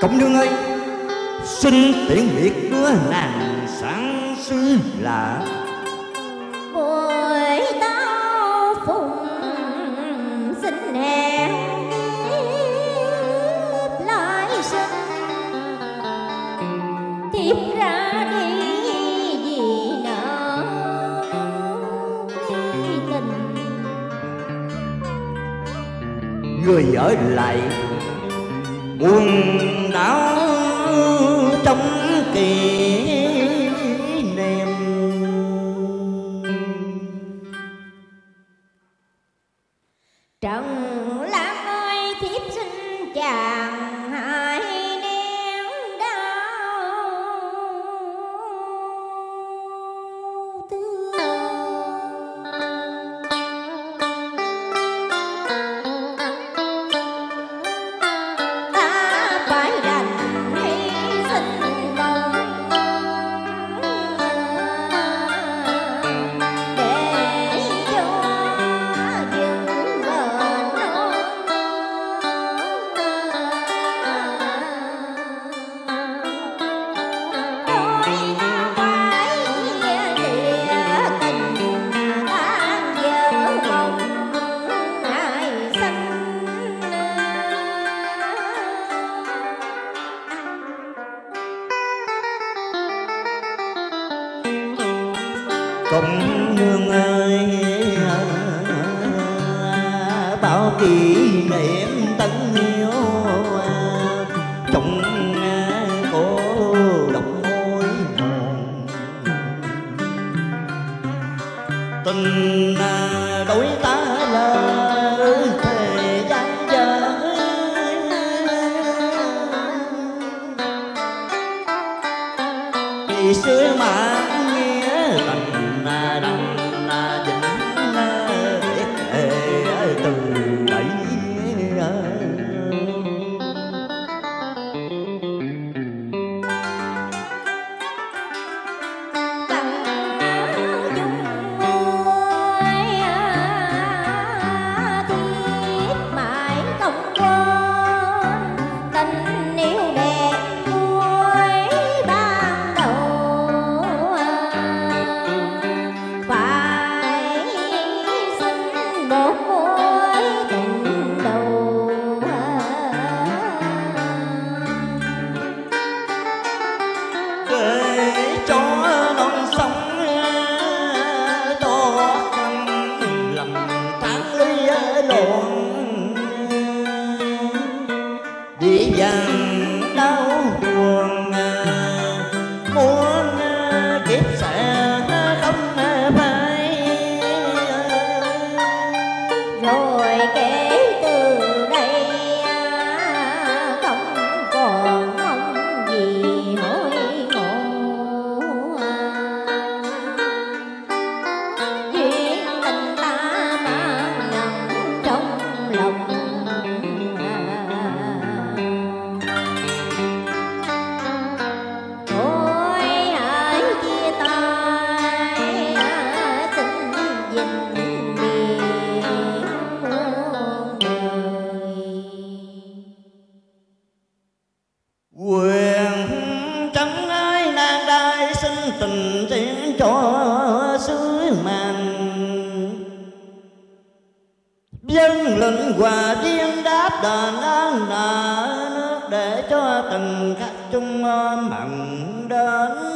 Công nương ơi Xin tiễn biệt đứa nàng sáng xứ lạ. Buổi tao phùng xin hẹn kiếp lại sinh. Tiếp ra đi vì nợ tình. Người ở lại Buồn đảo trong kỳ. Bao kỷ niệm tân yêu à. Trong cô độc môi hồn Tình à, đối ta là thề gian dở Vì xưa mà nghĩa tình à, đồng đi dằn màn. Dân lệnh hòa riêng đáp đà ơn nợ nước để cho từng khách chung mặn đến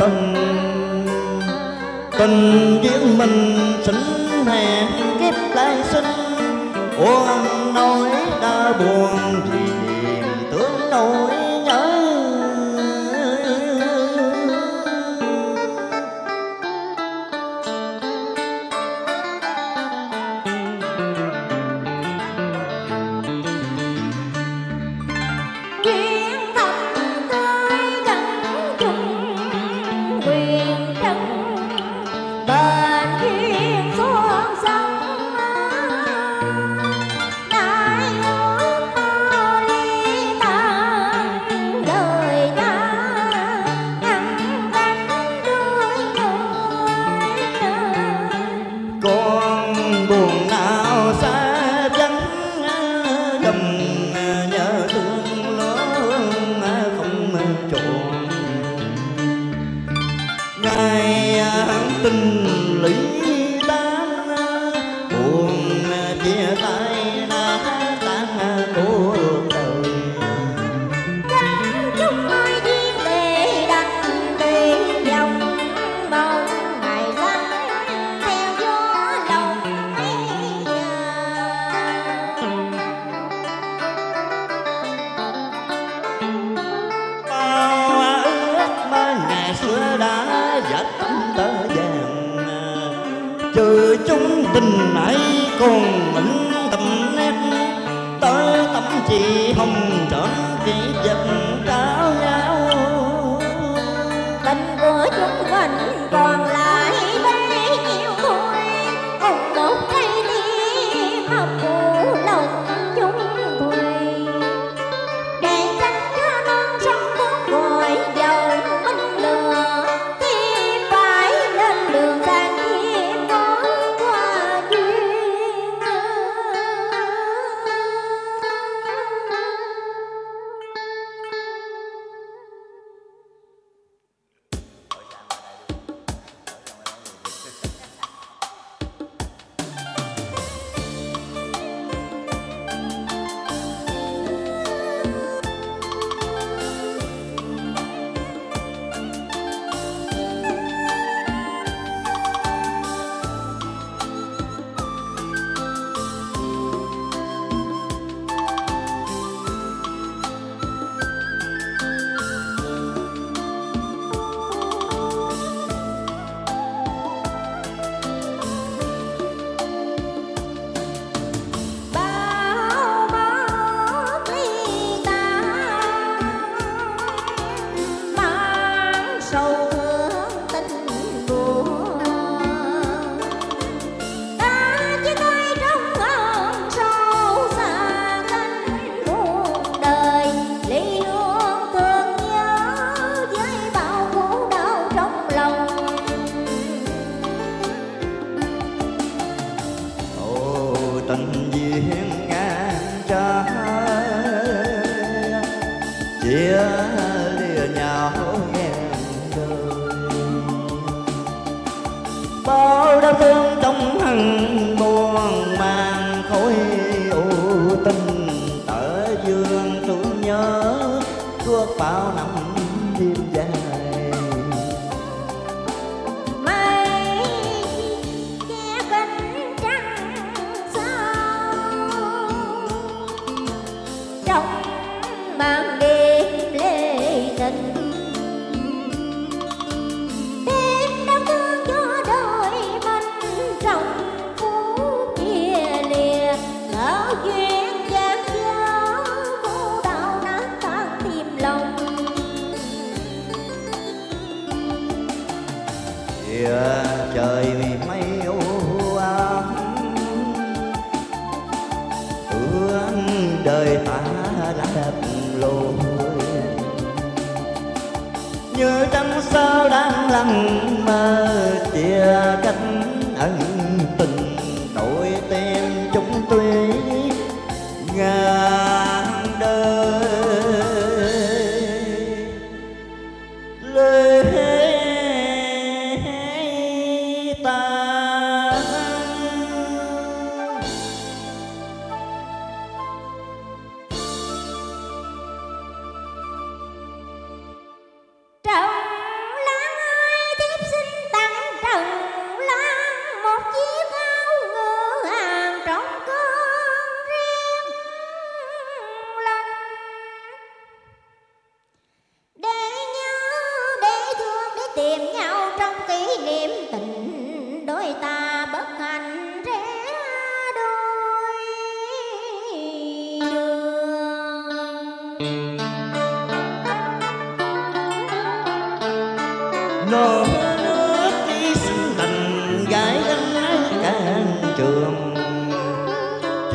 tình tình duyên mình xinh hẹn kiếp lại sinh uống nỗi đã buồn vì niềm nỗi tình ấy còn mình tầm nét. Tớ tâm chỉ hồng trọn chỉ vật cao nhau tình của chúng mình còn là phương trong hằng buồn mang khối u tình tở dương tưởng nhớ suốt bao năm đêm dài. Mây che kính trăng sâu trong màn đêm lê tình lăng mơ chia cách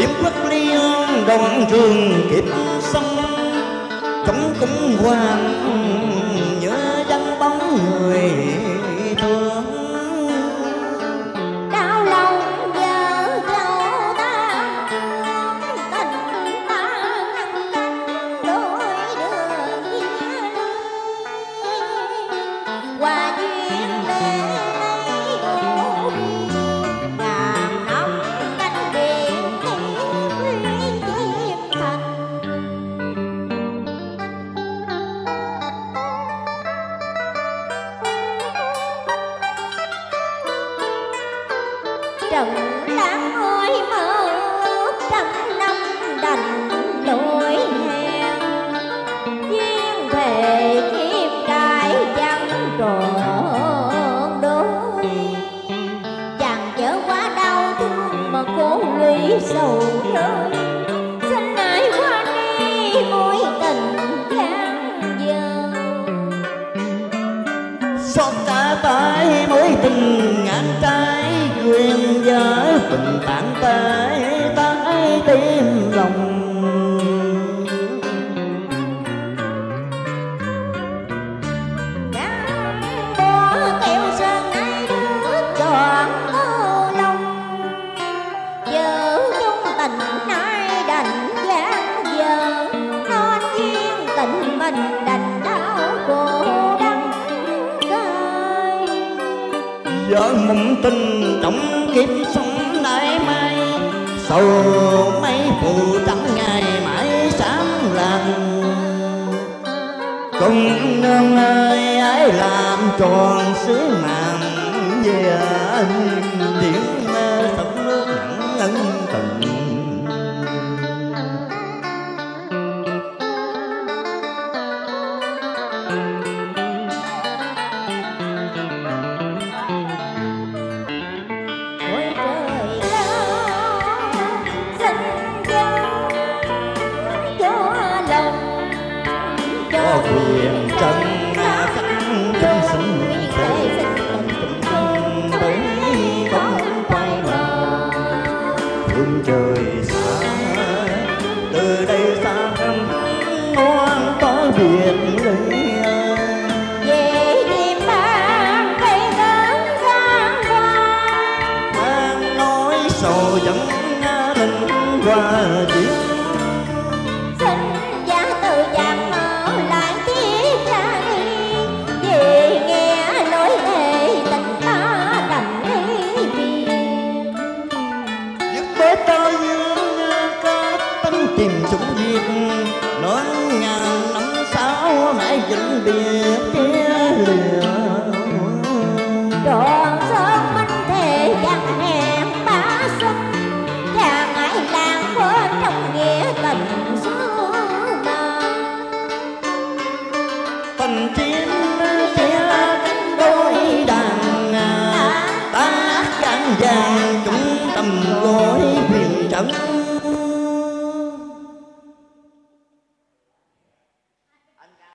Liễm quốc ly hương đồng trường kịp sống Cấm cúng hoàng sầu rơi xin ai qua đi mối tình gian dở xót cả tay mối tình ngàn trái quyền vợ tình tàn tay tay kiếp sống đại mai sầu mấy phụ trắng ngày mãi sáng lành công nương ơi ấy làm tròn sứ mạng về anh điển. Quay quyền phương trời xa từ đây xa thăm ngoan có biệt ly về tìm bạn cây lớn gian hoa mang nói sầu dẫn mình qua chuyện tròn